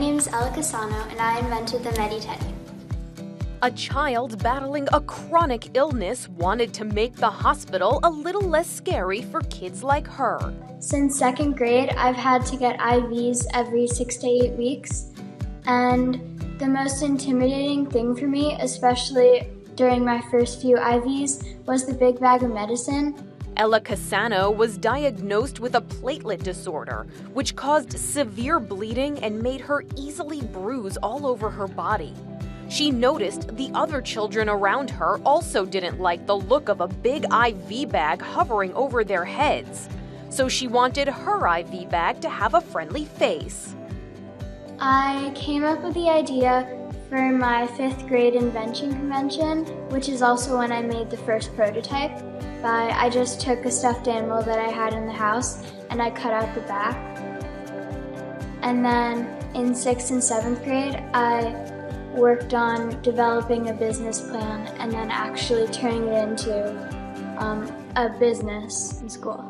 My name is Ella Casano, and I invented the MediTeddy. A child battling a chronic illness wanted to make the hospital a little less scary for kids like her. Since second grade, I've had to get IVs every six to eight weeks. And the most intimidating thing for me, especially during my first few IVs, was the big bag of medicine. Ella Casano was diagnosed with a platelet disorder, which caused severe bleeding and made her easily bruise all over her body. She noticed the other children around her also didn't like the look of a big IV bag hovering over their heads, so she wanted her IV bag to have a friendly face. I came up with the idea for my fifth grade invention convention, which is also when I made the first prototype. By I just took a stuffed animal that I had in the house and I cut out the back. And then in sixth and seventh grade, I worked on developing a business plan and then actually turning it into um, a business in school.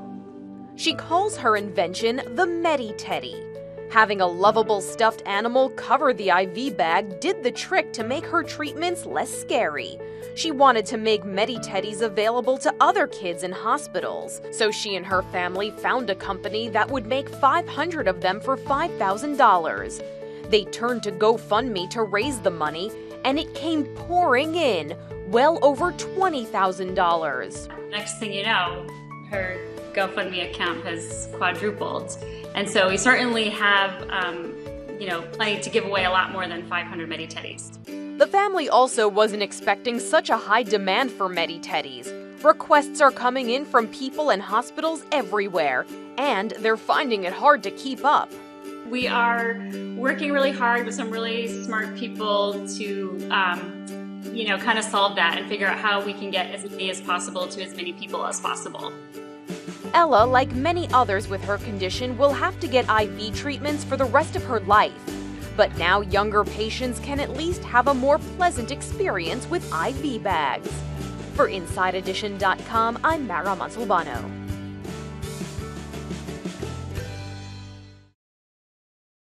She calls her invention the MediTeddy. Having a lovable stuffed animal cover the IV bag did the trick to make her treatments less scary. She wanted to make MediTeddies available to other kids in hospitals, so she and her family found a company that would make 500 of them for $5,000. They turned to GoFundMe to raise the money, and it came pouring in well over $20,000. Next thing you know, her GoFundMe account has quadrupled. And so we certainly have, um, you know, plenty to give away a lot more than 500 MediTeddies. The family also wasn't expecting such a high demand for MediTeddies. Requests are coming in from people and hospitals everywhere, and they're finding it hard to keep up we are working really hard with some really smart people to, um, you know, kind of solve that and figure out how we can get as many as possible to as many people as possible. Ella, like many others with her condition, will have to get IV treatments for the rest of her life. But now younger patients can at least have a more pleasant experience with IV bags. For InsideEdition.com, I'm Mara Montalbano.